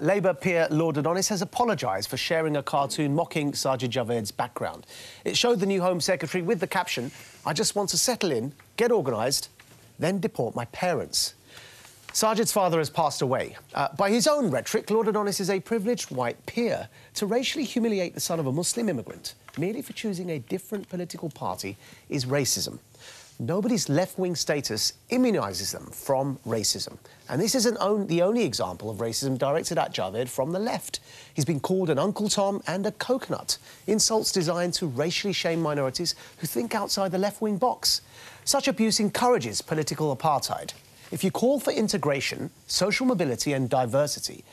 Labour peer Lord Adonis has apologised for sharing a cartoon mocking Sajid Javid's background. It showed the new Home Secretary with the caption, I just want to settle in, get organised, then deport my parents. Sajid's father has passed away. Uh, by his own rhetoric, Lord Adonis is a privileged white peer. To racially humiliate the son of a Muslim immigrant merely for choosing a different political party is racism nobody's left-wing status immunises them from racism. And this isn't on, the only example of racism directed at Javid from the left. He's been called an Uncle Tom and a coconut, insults designed to racially shame minorities who think outside the left-wing box. Such abuse encourages political apartheid. If you call for integration, social mobility and diversity,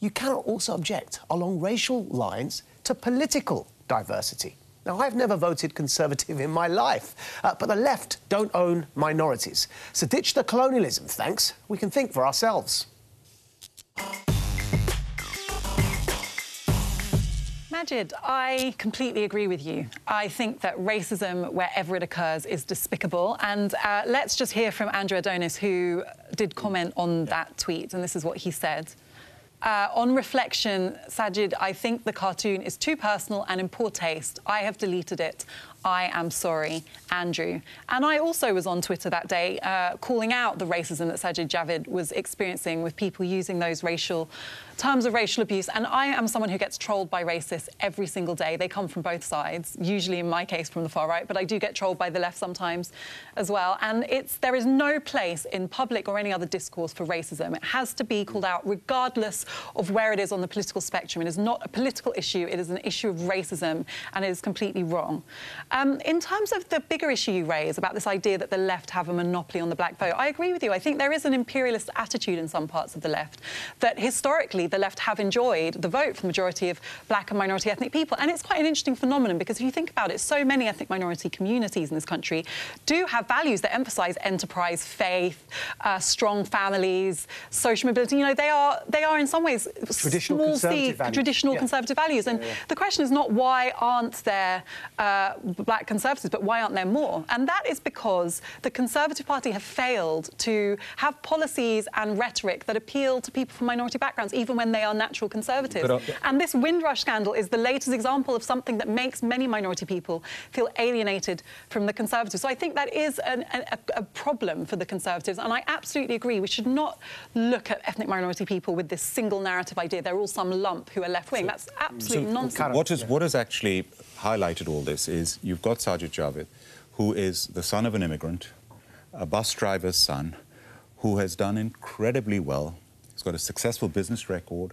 you cannot also object along racial lines to political diversity. Now, I've never voted Conservative in my life, uh, but the left don't own minorities. So ditch the colonialism, thanks. We can think for ourselves. Maajid, I completely agree with you. I think that racism, wherever it occurs, is despicable. And uh, let's just hear from Andrew Adonis, who did comment on that tweet, and this is what he said. Uh, on reflection, Sajid, I think the cartoon is too personal and in poor taste. I have deleted it. I am sorry, Andrew. And I also was on Twitter that day uh, calling out the racism that Sajid Javid was experiencing with people using those racial terms of racial abuse. And I am someone who gets trolled by racists every single day. They come from both sides, usually in my case from the far right, but I do get trolled by the left sometimes as well. And it's there is no place in public or any other discourse for racism. It has to be called out regardless of where it is on the political spectrum. It is not a political issue, it is an issue of racism, and it is completely wrong. Um, in terms of the bigger issue you raise about this idea that the left have a monopoly on the black vote, I agree with you. I think there is an imperialist attitude in some parts of the left that historically the left have enjoyed the vote for the majority of black and minority ethnic people. And it's quite an interesting phenomenon because if you think about it, so many ethnic minority communities in this country do have values that emphasise enterprise, faith, uh, strong families, social mobility. You know, they are they are in some ways traditional small c traditional yeah. conservative values. And yeah, yeah. the question is not why aren't there uh, black conservatives, but why aren't there more? And that is because the Conservative Party have failed to have policies and rhetoric that appeal to people from minority backgrounds, even when they are natural conservatives. But, uh, and this Windrush scandal is the latest example of something that makes many minority people feel alienated from the Conservatives. So I think that is an, a, a problem for the Conservatives. And I absolutely agree. We should not look at ethnic minority people with this single narrative idea. They're all some lump who are left wing. So, That's absolute so nonsense. What is, what has actually highlighted all this is you've got Sajid Javid, who is the son of an immigrant, a bus driver's son, who has done incredibly well. He's got a successful business record,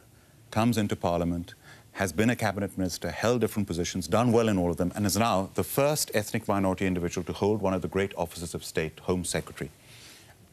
comes into Parliament, has been a cabinet minister, held different positions, done well in all of them, and is now the first ethnic minority individual to hold one of the great offices of state, Home Secretary.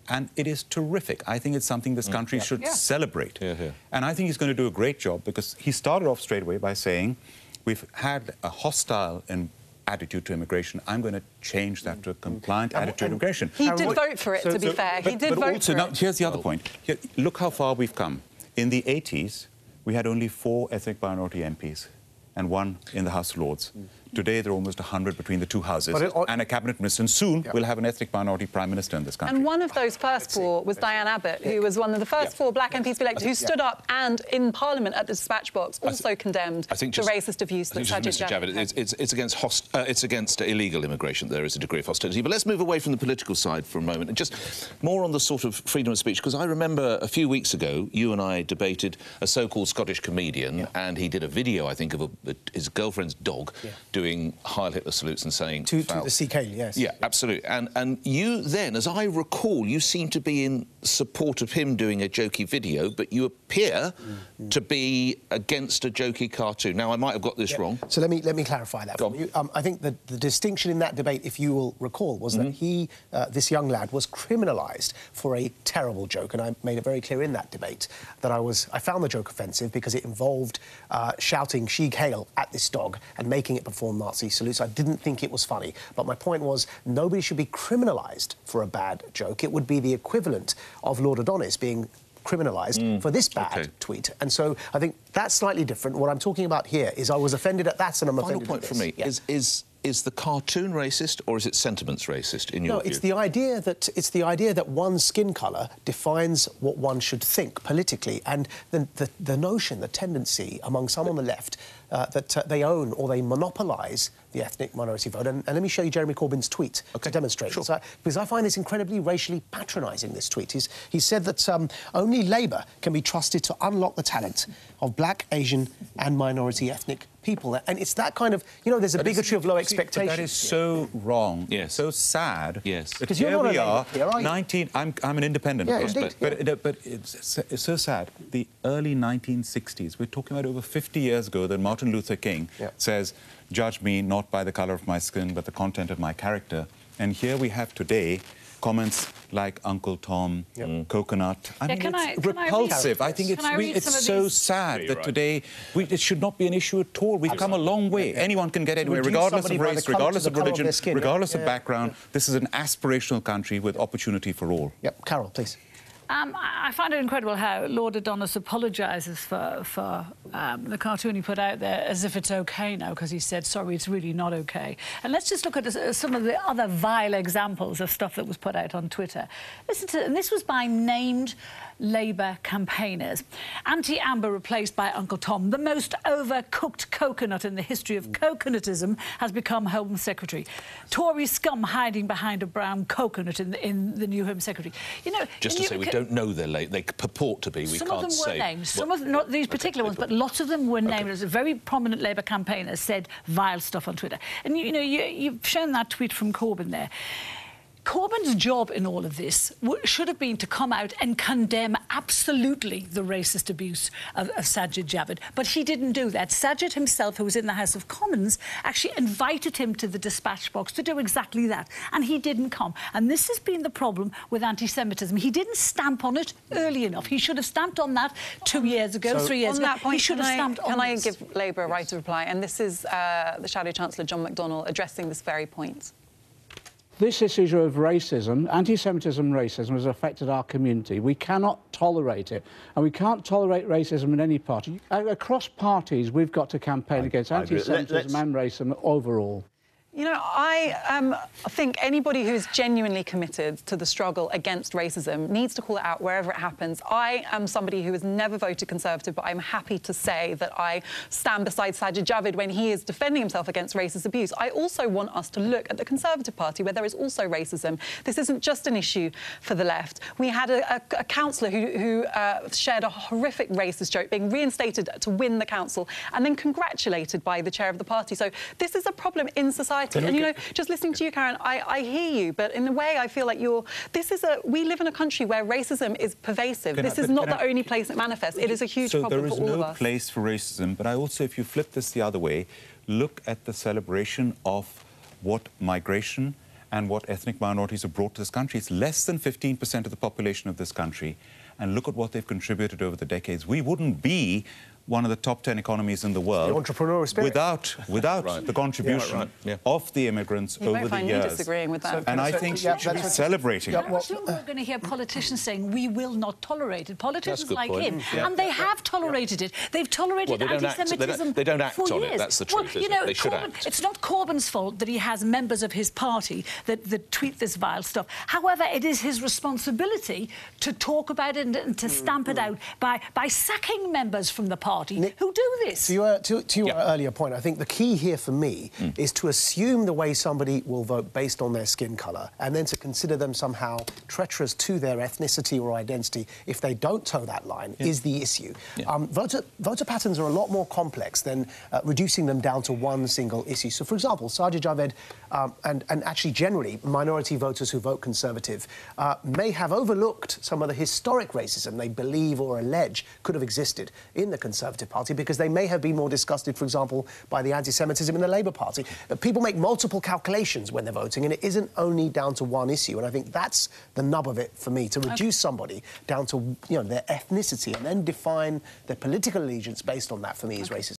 And it is terrific. I think it's something this mm. country mm, yeah. should yeah. celebrate. Yeah, and I think he's going to do a great job because he started off straight away by saying, we've had a hostile and attitude to immigration. I'm going to change that to a compliant mm. attitude to immigration. He did vote for it, so, to be so, fair. But, he did but vote also, for now, it. Here's the other point. Here, look how far we've come. In the 80s, we had only four ethnic minority MPs and one in the House of Lords. Mm. Today, there are almost 100 between the two houses it, and a cabinet minister. And soon, yeah. we'll have an ethnic minority prime minister in this country. And one of those first four was Diane Abbott, who was one of the first yeah. four black MPs elected, who stood up and in Parliament at the dispatch box also th condemned I think just, the racist abuse that Sajid Mr. Javid, it's, it's, it's, against host, uh, it's against illegal immigration. There is a degree of hostility. But let's move away from the political side for a moment and just more on the sort of freedom of speech. Because I remember a few weeks ago, you and I debated a so-called Scottish comedian, yeah. and he did a video, I think, of a, his girlfriend's dog doing Heil Hitler salutes and saying to, to the CK, yes. Yeah, absolutely. And and you then, as I recall, you seem to be in support of him doing a jokey video, but you appear mm. to be against a jokey cartoon. Now, I might have got this yeah. wrong. So let me let me clarify that. for you. Um, I think that the distinction in that debate, if you will recall, was mm -hmm. that mm-hmm. he, uh, this young lad, was criminalised for a terrible joke, and I made it very clear in that debate that I was I found the joke offensive because it involved uh, shouting "Sieg Heil" at this dog and making it perform Nazi salutes. I didn't think it was funny. But my point was, nobody should be criminalised for a bad joke. It would be the equivalent of Lord Adonis being criminalised mm, for this bad okay. tweet. And so I think that's slightly different. What I'm talking about here is I was offended at that and I'm Final offended point for me yeah. is, is is the cartoon racist or is it sentiments racist in your No, view? it's the idea that it's the idea that one's skin colour defines what one should think politically, and the, the, the notion, the tendency among some on the left uh, that uh, they own or they monopolise the ethnic minority vote. And, and let me show you Jeremy Corbyn's tweet Okay, to demonstrate sure. I- because I find this incredibly racially patronising. This tweet, He's, he said that um, only Labour can be trusted to unlock the talent of black, Asian, and minority ethnic people, and it's that kind of you know, there's a But bigotry of low expectations. But that is so wrong. Yes. So sad. Yes. That 'Cause you're here not we are, Labour peer, are you? 19. I'm, I'm an independent. Yeah, of course, indeed, But, yeah. but, uh, but it's, it's so- it's so sad. The early 1960s. We're talking about over 50 years ago. That Martin Luther King Yeah. says, "Judge me not by the color of my skin, but the content of my character." And here we have today. Comments like Uncle Tom, Yep. Mm. coconut. I Yeah, mean, it's I- can I read- repulsive. I, think it's I re- it's so these? sad that right. today we, it should not be an issue at all. We've come a long way. Anyone can get anywhere, reduce regardless of somebody by the race, regardless of the of religion, skin, regardless Yeah. of background. This is an aspirational country with opportunity for all. Yep, Carole, please. Um, I find it incredible how Lord Adonis apologises for, for um, the cartoon he put out there as if it's OK now, because he said, sorry, it's really not OK. And let's just look at some of the other vile examples of stuff that was put out on Twitter. Listen to, and this was by named Labour campaigners. Anti-amber replaced by Uncle Tom. The most overcooked coconut in the history of coconutism has become Home Secretary. Tory scum hiding behind a brown coconut in the, in the new Home Secretary. You know, Just to say, we can- don't know they're late. They purport to be. We some can't of them were say. named. Some of them, not these okay, particular ones, but lots of them were named. Okay. There's a very prominent Labour campaigner said vile stuff on Twitter. And you, you know, you, you've shown that tweet from Corbyn there. Corbyn's job in all of this should have been to come out and condemn absolutely the racist abuse of, of Sajid Javid, but he didn't do that. Sajid himself, who was in the House of Commons, actually invited him to the dispatch box to do exactly that, and he didn't come. And this has been the problem with anti-Semitism. He didn't stamp on it early enough. He should have stamped on that two years ago, So- three years on ago. that point, he should can have I, stamped on can I this. give Labour a right to reply? And this is uh, the Shadow Chancellor John McDonnell addressing this very point. This issue of racism, anti-Semitism racism, has affected our community. We cannot tolerate it. And we can't tolerate racism in any party. Across parties, we've got to campaign against I. Let- anti-Semitism and racism overall. You know, I um, think anybody who's genuinely committed to the struggle against racism needs to call it out wherever it happens. I am somebody who has never voted Conservative, but I'm happy to say that I stand beside Sajid Javid when he is defending himself against racist abuse. I also want us to look at the Conservative Party, where there is also racism. This isn't just an issue for the left. We had a, a, a councillor who, who uh, shared a horrific racist joke, being reinstated to win the council, and then congratulated by the chair of the party. So this is a problem in society. And you know, just listening to you, Karen, I, I hear you, but in a way, I feel like you're. This is a. We live in a country where racism is pervasive. Can I- this is not the I- only place it manifests. It is a huge so problem there is for all no of us. place for racism. But I also, if you flip this the other way, look at the celebration of what migration and what ethnic minorities have brought to this country. It's less than 15% of the population of this country. And look at what they've contributed over the decades. We wouldn't be one of the top 10 economies in the world entrepreneurial spirit. without, without Right. the contribution right, yeah. of the immigrants You over might the find me years. disagreeing with that. and I So- think yeah, we should be that's what- celebrating Yeah, that. well, Soon we're going to hear politicians saying we will not tolerate it. Politicians like point. him, Yeah. and they have tolerated it. They've tolerated Well, they don't act- they don't- anti-Semitism they don't act for on it. years. That's the well, truth, you isn't know, it? They should Corbyn- act. It's not Corbyn's fault that he has members of his party that, that tweet this vile stuff. However, it is his responsibility to talk about it and, and to stamp it mm-hmm. out by by sacking members from the party Nick, who do this. To your, to, to your Yeah. earlier point, I think the key here for me is to assume the way somebody will vote based on their skin colour and then to consider them somehow treacherous to their ethnicity or identity if they don't toe that line is the issue. Um, voter, voter patterns are a lot more complex than uh, reducing them down to one single issue. So, for example, Sajid Javid um, and, and actually generally minority voters who vote Conservative uh, may have overlooked some of the historic racism they believe or allege could have existed in the Conservative Party because they may have been more disgusted, for example, by the anti-Semitism in the Labour Party. But people make multiple calculations when they're voting, and it isn't only down to one issue. And I think that's the nub of it for me, to reduce somebody down to you know their ethnicity and then define their political allegiance based on that. For me, is racism.